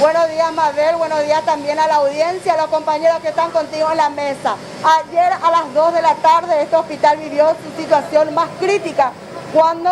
Buenos días Mabel, buenos días también a la audiencia, a los compañeros que están contigo en la mesa. Ayer a las 2 de la tarde este hospital vivió su situación más crítica cuando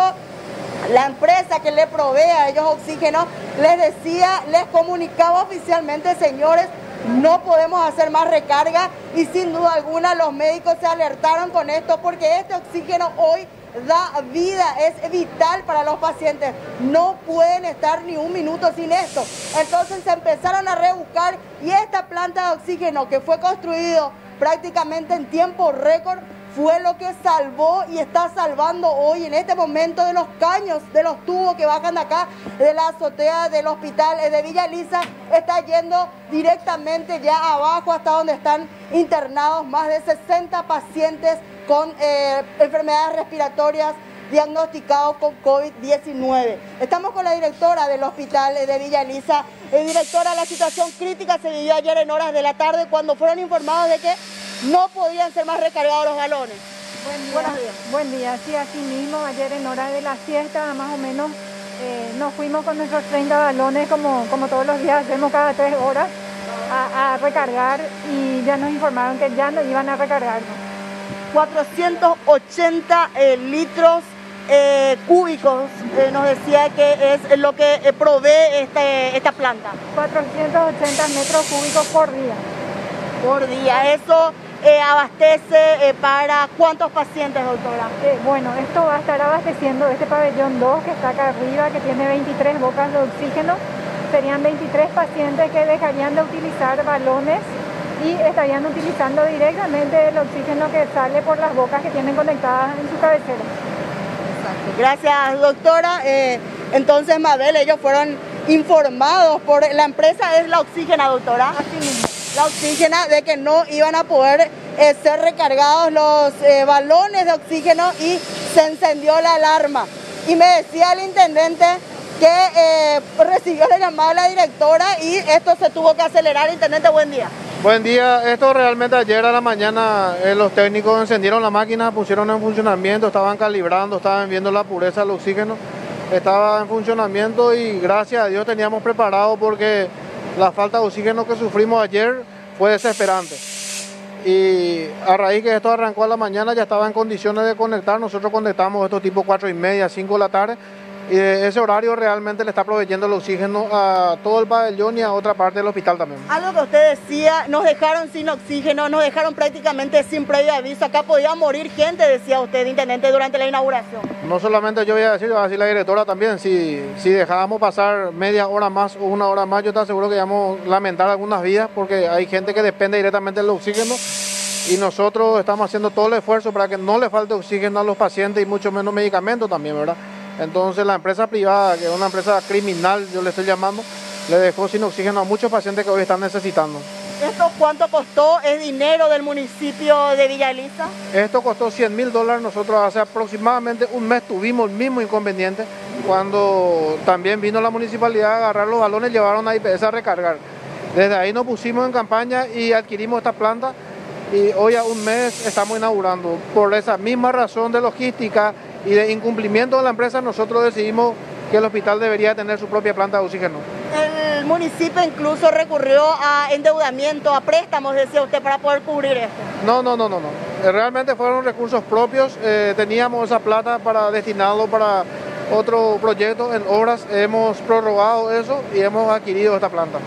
la empresa que le provee a ellos oxígeno les decía, les comunicaba oficialmente, señores, no podemos hacer más recarga y sin duda alguna los médicos se alertaron con esto porque este oxígeno hoy da vida, es vital para los pacientes. No pueden estar ni un minuto sin esto. Entonces se empezaron a rebuscar y esta planta de oxígeno que fue construido prácticamente en tiempo récord fue lo que salvó y está salvando hoy en este momento de los caños, de los tubos que bajan de acá, de la azotea del hospital de Villa Elisa, está yendo directamente ya abajo hasta donde están internados más de 60 pacientes con eh, enfermedades respiratorias diagnosticados con COVID-19. Estamos con la directora del hospital de Villa Elisa. Eh, directora, la situación crítica se vivió ayer en horas de la tarde cuando fueron informados de que no podían ser más recargados los balones. Buen día. Buenos días. Buen día, sí, así mismo, ayer en hora de la siesta más o menos eh, nos fuimos con nuestros 30 balones como, como todos los días hacemos cada tres horas a, recargar y ya nos informaron que ya no iban a recargar. 480 eh, litros eh, cúbicos, nos decía que es lo que provee este, esta planta. 480 metros cúbicos por día. Por día, eso eh, abastece eh, para cuántos pacientes, doctora? Eh, bueno, esto va a estar abasteciendo este pabellón 2 que está acá arriba, que tiene 23 bocas de oxígeno. Serían 23 pacientes que dejarían de utilizar balones y estarían utilizando directamente el oxígeno que sale por las bocas que tienen conectadas en su cabecera. Exacto. Gracias, doctora. entonces, Mabel, ellos fueron informados por la empresa, es la oxígena, doctora. Así mismo la oxígena de que no iban a poder eh, ser recargados los eh, balones de oxígeno y se encendió la alarma. Y me decía el intendente que eh, recibió la llamada de la directora y esto se tuvo que acelerar. Intendente, buen día. Buen día, esto realmente ayer a la mañana los técnicos encendieron la máquina, pusieron en funcionamiento, estaban calibrando, estaban viendo la pureza del oxígeno, estaba en funcionamiento y gracias a Dios teníamos preparado porque la falta de oxígeno que sufrimos ayer fue desesperante. Y a raíz que esto arrancó a la mañana ya estaba en condiciones de conectar. Nosotros conectamos estos tipos 4 y media, 5 de la tarde y ese horario realmente le está proveyendo el oxígeno a todo el pabellón y a otra parte del hospital también. Algo que usted decía, nos dejaron sin oxígeno, nos dejaron prácticamente sin previo aviso. Acá podía morir gente, decía usted, intendente, durante la inauguración. No solamente yo voy a decir, va a decir la directora también, si, si dejábamos pasar media hora más o una hora más, yo estoy seguro que íbamos a lamentar algunas vidas porque hay gente que depende directamente del oxígeno y nosotros estamos haciendo todo el esfuerzo para que no le falte oxígeno a los pacientes y mucho menos medicamentos también, ¿verdad? Entonces la empresa privada, que es una empresa criminal, yo le estoy llamando, le dejó sin oxígeno a muchos pacientes que hoy están necesitando. ¿Esto cuánto costó? ¿Es dinero del municipio de Villa Elisa? Esto costó 100 mil dólares. Nosotros hace aproximadamente un mes tuvimos el mismo inconveniente cuando también vino la municipalidad a agarrar los balones y llevaron a IPS a recargar. Desde ahí nos pusimos en campaña y adquirimos esta planta y hoy a un mes estamos inaugurando. Por esa misma razón de logística y de incumplimiento de la empresa, nosotros decidimos que el hospital debería tener su propia planta de oxígeno. El municipio incluso recurrió a endeudamiento, a préstamos, decía usted, para poder cubrir esto. No, no, no, no, no. Eh, realmente fueron recursos propios. Eh, teníamos esa plata para destinarlo para otro proyecto en obras. Hemos prorrogado eso y hemos adquirido esta planta.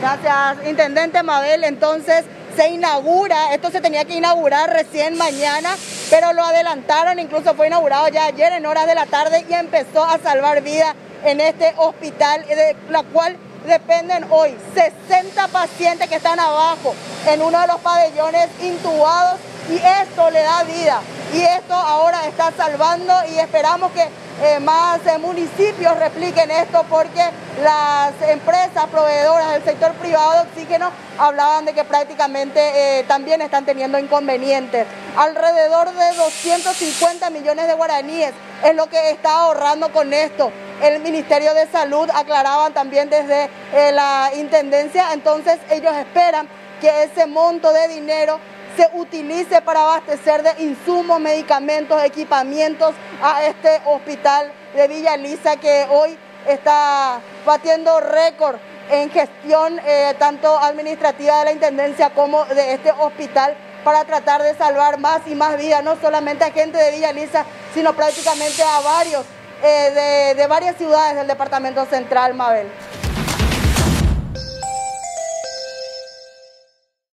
Gracias, Intendente Mabel. Entonces, se inaugura, esto se tenía que inaugurar recién mañana, pero lo adelantaron, incluso fue inaugurado ya ayer en horas de la tarde y empezó a salvar vida en este hospital, de la cual dependen hoy 60 pacientes que están abajo en uno de los pabellones intubados y esto le da vida. Y esto ahora está salvando y esperamos que eh, más eh, municipios repliquen esto porque las empresas proveedoras del sector privado de oxígeno hablaban de que prácticamente eh, también están teniendo inconvenientes. Alrededor de 250 millones de guaraníes es lo que está ahorrando con esto. El Ministerio de Salud aclaraban también desde la Intendencia, entonces ellos esperan que ese monto de dinero se utilice para abastecer de insumos, medicamentos, equipamientos a este hospital de Villa Elisa que hoy está batiendo récord en gestión eh, tanto administrativa de la Intendencia como de este hospital para tratar de salvar más y más vidas, no solamente a gente de Villa Lisa, sino prácticamente a varios, eh, de, de varias ciudades del departamento central, Mabel.